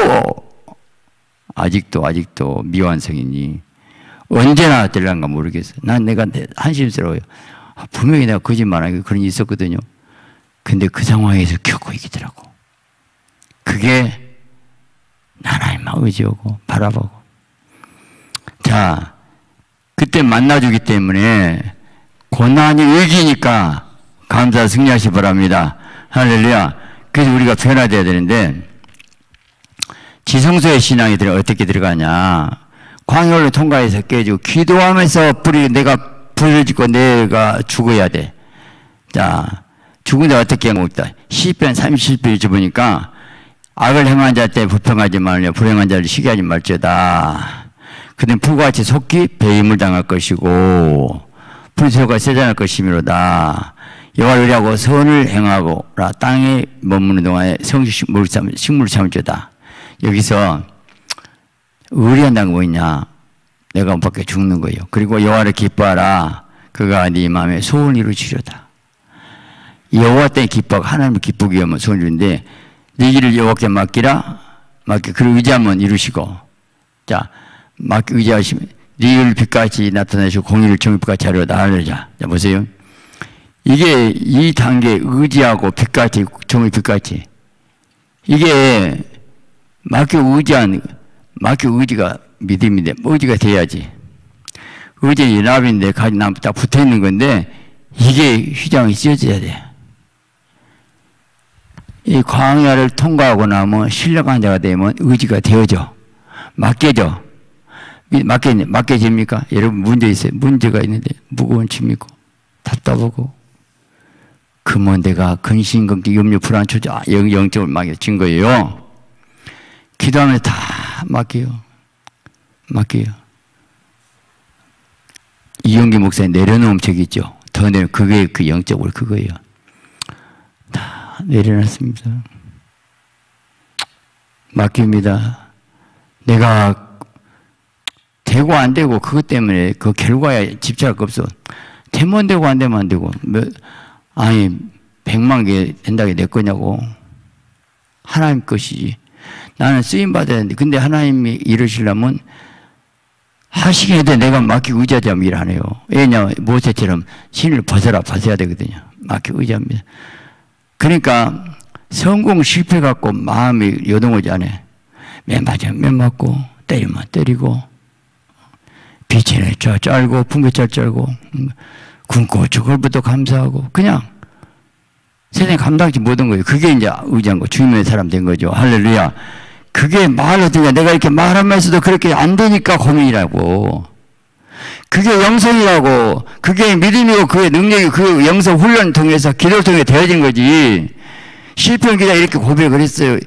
아직도, 아직도 미완성이니. 언제나 될란가 모르겠어. 난 내가 한심스러워요. 아, 분명히 내가 거짓말하기 그런 일이 있었거든요. 근데 그 상황에서 겪고 있더라고. 그게 하나님만 의지하고 바라보고. 자, 그때 만나주기 때문에 고난이 위기니까 감사 승리하시 바랍니다. 할렐루야. 그래서 우리가 변화돼야 되는데 지성소의 신앙이 들어 어떻게 들어가냐? 광야를 통과해서 깨지고 기도하면서 불이 내가 짓고 내가 죽어야 돼. 자, 죽은데 어떻게 먹다. 시편 30편 접으니까 악을 행한 자 때 불평하지 말며 불행한 자를 시기하지 말지어다. 그는 풀같이 속기 배임을 당할 것이고 불새가 세잔할 것이미로다. 여호와를 의하고 선을 행하고라 땅에 머무는 동안에 성식물 식물을 참을지다. 여기서 의리한다는 거 뭐냐? 내가 밖에 죽는 거예요. 그리고 여호와를 기뻐하라. 그가 네 마음에 소원을 이루시려다. 여호와 때 기뻐 하나님을 기쁘게 하면 이루는데 네 길을 여호와께 맡기라. 맡기 그 의지하면 이루시고 자 맡기 의지하시면 네일 빛같이 나타내시고 공의를 정의빛같이 하려다 하려자. 자 보세요. 이게 이 단계 의지하고 빛같이 정의 빛같이 이게 맡기 의지한 맡기 의지가 믿음인데 의지가 돼야지. 의지 연합인데 가지 나딱 붙어 있는 건데 이게 휘장이 찢어져야 돼. 이 광야를 통과하고 나면 신뢰한 자가 되면 의지가 되어져. 맡겨져. 맡겨, 맡겨집니까? 여러분 문제 있어요. 문제가 있는데 무거운 짐 있고 답답하고 그러면 내가 근심, 걱정, 염려, 불안, 초조, 영적으로 맡겨진 거예요. 기도하면 다 맡겨요. 맡겨요. 이용기 목사님 내려놓은 적 있죠. 더 내려, 그게 그 영적으로 그거예요. 다 내려놨습니다. 맡깁니다. 내가 되고 안 되고 그것 때문에 그 결과에 집착할 거 없어. 되면 되고 안 되면 안 되고. 아니, 백만 개 된다게 내 거냐고. 하나님 것이지. 나는 쓰임 받아야 되는데, 근데 하나님이 이러시려면 돼 내가 맡기고 의지하지 않으면 일 안 해요. 왜냐, 모세처럼 신을 벗어라, 벗어야 되거든요. 맡기고 의지합니다. 그러니까 성공 실패 갖고 마음이 요동하지 않아. 맨 맞으면 맨 맞고, 때리면 때리고, 빛에 짤고, 풍겨 짤짤고, 굶고 죽을부터 감사하고, 그냥 세상에 감당하지 못한 거예요. 그게 이제 의지한 거, 주님의 사람 된 거죠. 할렐루야. 그게 말로 들려. 내가 이렇게 말하면서도 그렇게 안 되니까 고민이라고. 그게 영성이라고. 그게 믿음이고 그게 능력이 그 영성 훈련 통해서 기도를 통해 되어진 거지. 시편 기자 이렇게 고백을 했어요.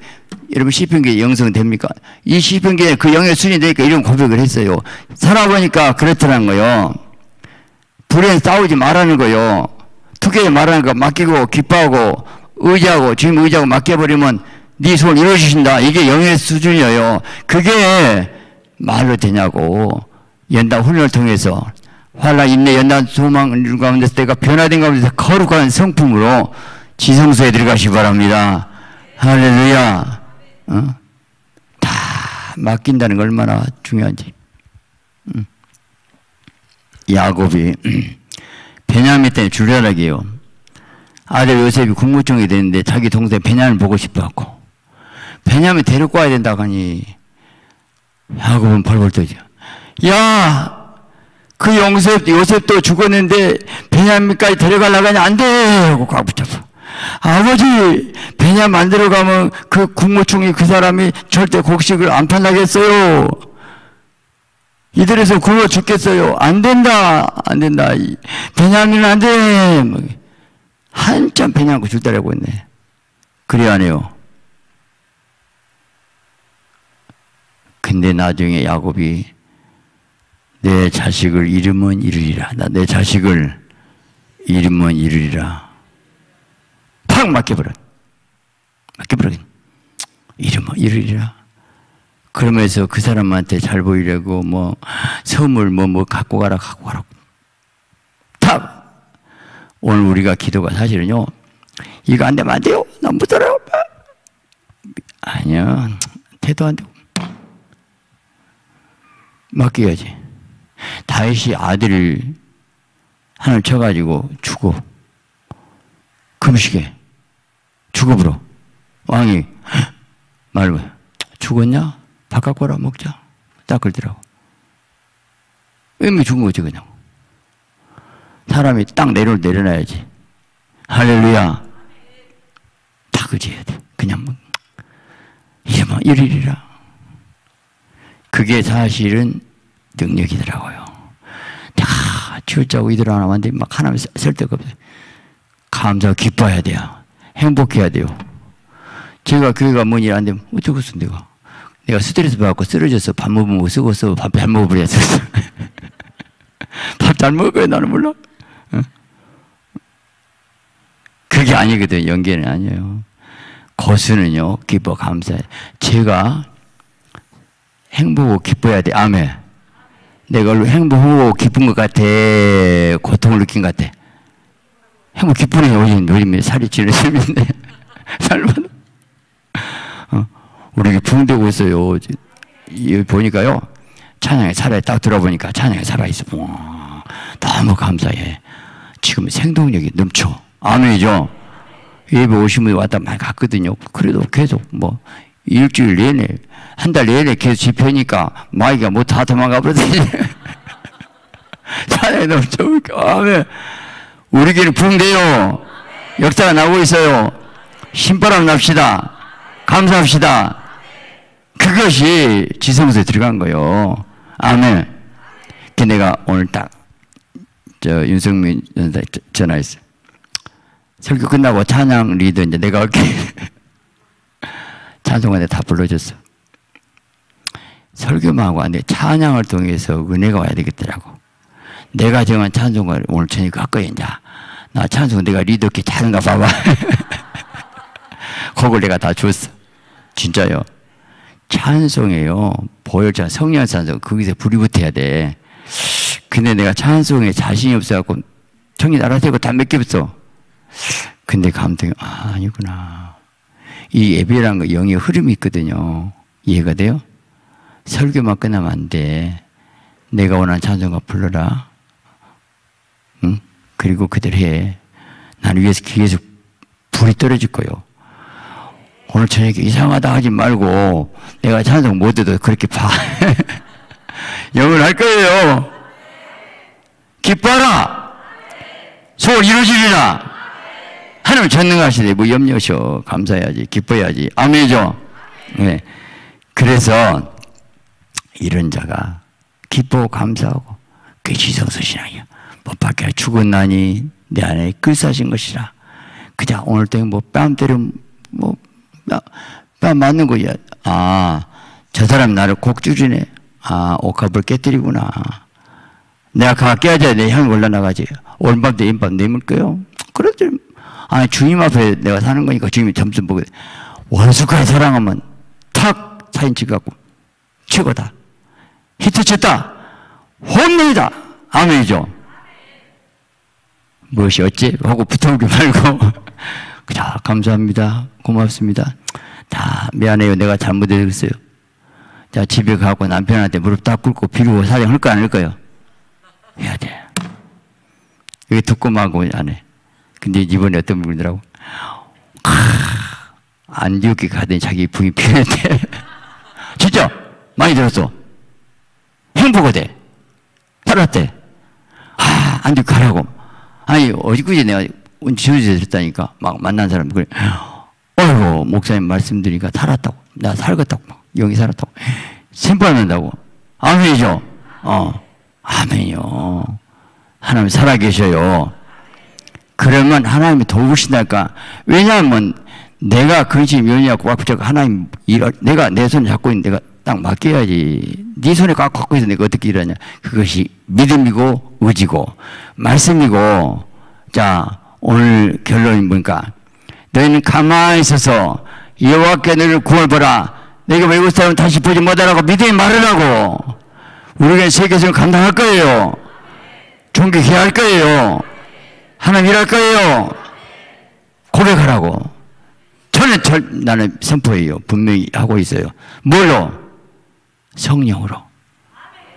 여러분 시편 기자 영성 됩니까? 이 시편 기자 그 영의 순이 되니까 이런 고백을 했어요. 살아보니까 그렇더란 거요. 불에 싸우지 말라는 거요. 투게에 말하는 거 맡기고 기뻐하고 의지하고 주님 의지하고 맡겨버리면 네 소원 이루어주신다. 이게 영의 수준이에요. 그게 말로 되냐고. 연단 훈련을 통해서 환란 인내 연단 소망 가운데서 내가 변화된 가운데서 거룩한 성품으로 지성소에 들어가시 바랍니다. 할렐루야. 어? 다 맡긴다는 게 얼마나 중요한지. 응. 야곱이 베냐민 때문에 줄여라기요. 아들 요셉이 국무총이 됐는데 자기 동생 베냐민을 보고 싶어갖고 베냐민 데리고 와야 된다고 하니 야곱은 벌벌 떠죠. 야! 그 요셉, 요셉도 죽었는데 베냐민까지 데려가려고 하니 안 돼! 하고 꽉 붙잡아. 아버지, 베냐민 안 데려가면 그 국무총리 그 사람이 절대 곡식을 안 판다겠어요. 이들에서 굶어 죽겠어요. 안 된다. 안 된다. 베냐민은 안 돼. 뭐, 한참 베냐민 죽다라고 했네. 그래 안 해요. 근데 나중에 야곱이 내 자식을 잃으면 이르리라. 나 내 자식을 잃으면 이르리라. 팍 맡겨버려. 맡겨버려. 잃으면 이르리라. 그러면서 그 사람한테 잘 보이려고 뭐 선물 뭐뭐 뭐 갖고 가라 갖고 가라. 탁 오늘 우리가 기도가 사실은요. 이거 안 되면 안 돼요. 나못 살아요. 아니야. 태도 안 되고. 맡겨야지. 다윗이 아들을 하늘 쳐가지고 죽어. 금식에. 죽어버려. 왕이 말을 죽었냐? 바깥 거라 먹자. 딱 그러더라고. 의미 죽은 거지 그냥. 사람이 딱 내려 내려놔야지. 할렐루야. 다 그지 해야 돼. 그냥 뭐 이러면 이리리라. 그게 사실은 능력이더라고요. 다 치우자고 이들 하나 만데 막 하나면 쓸데가 없어요. 감사 기뻐해야 돼요. 행복해야 돼요. 제가 교회가 뭔일 안 되면 어쩌겠어 내가. 내가 스트레스 받고 쓰러져서 밥 먹으면 못 쓰고서 밥 잘 먹어버렸어. 밥 잘 먹어야 나는 몰라. 그게 아니거든. 연계는 아니에요. 거수는요, 기뻐, 감사해. 제가 행복하고 기뻐야 돼. 아멘. 내가 행복하고 기쁜 것 같아? 고통을 느낀 것 같아? 행복 기쁘네. 요즘, 요즘 살이 찌는 셈인데. 살만. 어, 우리 붕대고 있어요. 여기 보니까요. 찬양의 살아에 딱 들어보니까 찬양의 살아있어. 와, 너무 감사해. 지금 생동력이 넘쳐. 아멘이죠? 예배 오신 분이 왔다 많이 갔거든요. 그래도 계속 뭐, 일주일 내내, 한 달 내내 계속 집회니까 마이가 뭐 다 도망가 버렸더니. 찬양이 너무 좋으니까. 아멘. 우리 길은 붕대요. 역사가 나오고 있어요. 신바람 납시다. 감사합시다. 그것이 지성소에 들어간 거요. 아멘. 그 내가 오늘 딱, 저, 윤성민 전사 전화했어. 설교 끝나고 찬양 리더 이제 내가 이렇게 찬송한테 다 불러줬어. 설교만 하고 안 돼. 찬양을 통해서 은혜가 와야 되겠더라고. 내가 정한 찬송을 오늘 저녁 할 거야, 이제. 나 찬송 내가 리더께 잘한가 봐봐. 그걸 내가 다 줬어. 진짜요. 찬송이에요. 보혈찬, 성령 찬송. 거기서 불이 붙어야 돼. 근데 내가 찬송에 자신이 없어갖고 청이 날아대고 개 없어. 근데 감독이, 아, 아니구나. 이 예배라는 거 영의 흐름이 있거든요. 이해가 돼요? 설교만 끝나면 안 돼. 내가 원하는 찬송가 불러라. 응? 그리고 그대로 해. 나는 위에서 계속 불이 떨어질 거요. 오늘 저녁에 이상하다 하지 말고 내가 찬송 못해도 그렇게 봐. 영을 할 거예요. 기뻐라. 소원 이루어지리라. 하나님 전능하시되 뭐 염려셔. 감사해야지. 기뻐야지. 아멘이죠. 네. 그래서 이런 자가 기뻐 감사하고 그게 지성서 신앙이야. 못 밖에 죽었나니 내 안에 끌사신 것이라. 그냥 오늘 땡뭐 뺨 때려 뭐뺨 맞는 거야. 아, 저 사람 나를 곡주지네. 아, 옥합을 깨뜨리구나. 내가 가 깨야지 내 향이 올라나가지. 오른밤도 인밤 내물 거요. 그렇지. 아니, 주님 앞에 내가 사는 거니까 주님이 점점 보게 원수까지 사랑하면 탁 사진 찍어갖고 최고다. 히트 쳤다. 홈런이다. 아멘이죠. 무엇이 어째? 하고 붙어오기 말고 자, 감사합니다. 고맙습니다. 다 미안해요. 내가 잘못했어요. 자, 집에 가고 남편한테 무릎 딱 꿇고 비누고 사정 할거 안 할까요? 해야 돼. 이게 듣고 마고 안 해. 근데 이번에 어떤 분이더라고. 안디옥에 가더니 자기 부인 피했대. 진짜 많이 들었어. 행복하대. 살았대. 아, 안디옥 가라고. 아니, 어저그제 내가 지어져 들었다니까. 막 만난 사람, 그래. 어이구, 목사님 말씀 드리니까 살았다고. 나 살겠다고. 막, 영이 살았다고. 생받는다고. 아멘이죠? 어. 아멘이요. 하나님 살아계셔요. 그러면 하나님이 도우신다니까. 왜냐하면 내가 근심 연이하고 꽉 붙잡고 하나님 일, 내가 내 손을 잡고 있는 내가 딱 맡겨야지. 네 손에 꽉 갖고 있어 내가 어떻게 일하냐. 그것이 믿음이고 의지고 말씀이고 자 오늘 결론이 뭐니까 너희는 가만히 있어서 여호와께 너를 구원보라 내가 외국 사람 다시 보지 못하라고 믿음이 말하라고. 우리가 세계에서 감당할 거예요. 존경해야 할 거예요. 하나님 일할 거예요. 고백하라고. 저는 절, 나는 선포해요. 분명히 하고 있어요. 뭘로? 성령으로.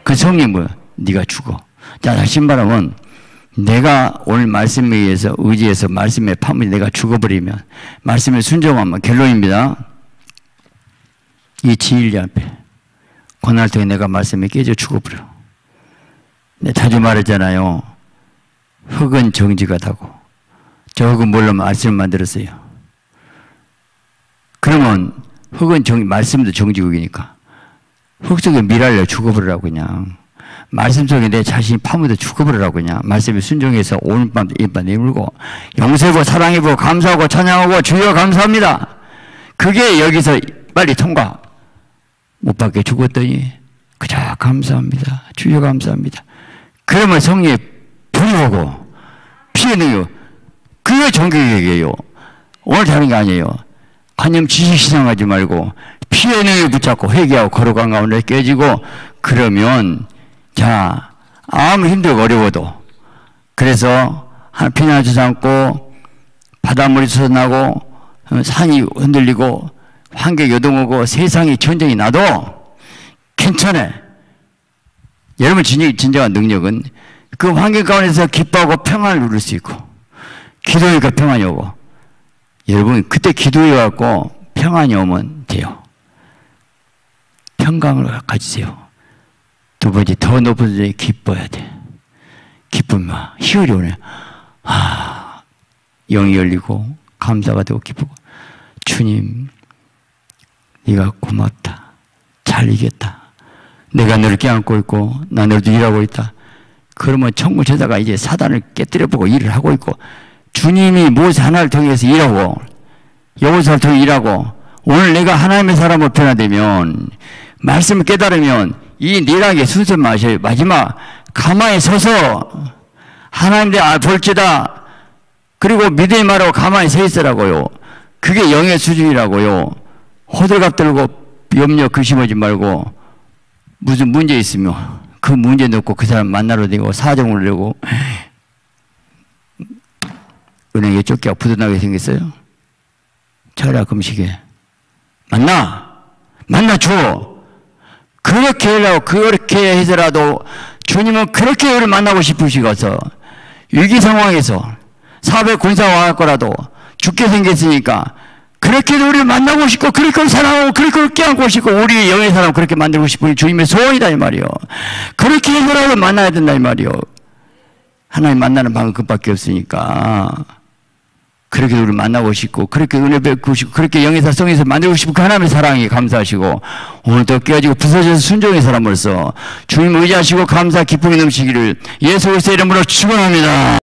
그 성령이 뭐야? 네가 죽어. 자, 다시 말하면 내가 오늘 말씀에 의해서 의지해서 말씀에 파면 내가 죽어버리면 말씀에 순종하면 결론입니다. 이 진리 앞에 고날 통에 내가 말씀에 깨져 죽어버려. 내 자주 말했잖아요. 흙은 정지가 다고 저 흙은 뭘로 말씀을 만들었어요. 그러면 흙은 정, 말씀도 정지국이니까 흙 속에 미랄려 죽어버리라고 그냥 말씀 속에 내 자신이 파묻어 죽어버리라고 그냥 말씀에 순종해서 오늘 밤도 이밤 내물고 용서하고 사랑해보고 감사하고 찬양하고 주여 감사합니다. 그게 여기서 빨리 통과 못 받게 죽었더니 그저 감사합니다. 주여 감사합니다. 그러면 성령이 불이 오고 피해내요. 그게 종교개혁이에요. 오늘 다른 게 아니에요. 관념 지식 시상하지 말고 피해내에 붙잡고 회개하고 거룩한 가운데 깨지고 그러면 자, 아무 힘들고 어려워도 그래서 피나지 않고 바닷물이 솟아나고 어, 산이 흔들리고 환경이 요동하고 세상이 전쟁이 나도 괜찮아. 여러분 진정한 능력은 그 환경 가운데서 기뻐하고 평안을 누릴 수 있고 기도하니까 평안이 오고 여러분 그때 기도해갖고 평안이 오면 돼요. 평강을 가지세요. 두 번째 더 높은 데 기뻐야 돼. 기쁨이 희열이 오네. 아, 영이 열리고 감사가 되고 기쁘고 주님 네가 고맙다. 잘 이겼다. 내가 너를 껴안고 있고 나 너를 일하고 있다. 그러면 천국 제자가 이제 사단을 깨뜨려보고 일을 하고 있고 주님이 무엇 하나를 통해서 일하고 여호사를 통해 일하고 오늘 내가 하나님의 사람으로 변화되면 말씀을 깨달으면 이 내락의 순서 마셔요. 마지막 가만히 서서 하나님 대 아, 볼지다. 그리고 믿음이 말하고 가만히 서 있으라고요. 그게 영의 수준이라고요. 호들갑 들고 염려 근심하지 말고 무슨 문제 있으면 그 문제 놓고 그 사람 만나러 되고 사정을 내고 은행에 쫓겨 부도나게 생겼어요. 철야 금식에. 만나! 만나 줘! 그렇게 하려고 그렇게 해서라도 주님은 그렇게 우리를 만나고 싶으시고서 위기 상황에서 사회 군사가 할 거라도 죽게 생겼으니까 그렇게도 우리를 만나고 싶고 그렇게 사랑하고 그렇게 깨안고 싶고 우리 영의 사람 그렇게 만들고 싶은 주님의 소원이다 이 말이요. 그렇게 해서라도 만나야 된다 이 말이요. 하나님 만나는 방법 그밖에 없으니까. 그렇게 우리를 만나고 싶고 그렇게 은혜 뵙고 싶고 그렇게 영의 사 성에서 만들고 싶고 그 하나님의 사랑이 감사하시고 오늘도 깨어지고 부서져서 순종의 사람으로서 주님 의지하시고 감사 기쁨이 넘치기를 예수 그리스도의 이름으로 축원합니다.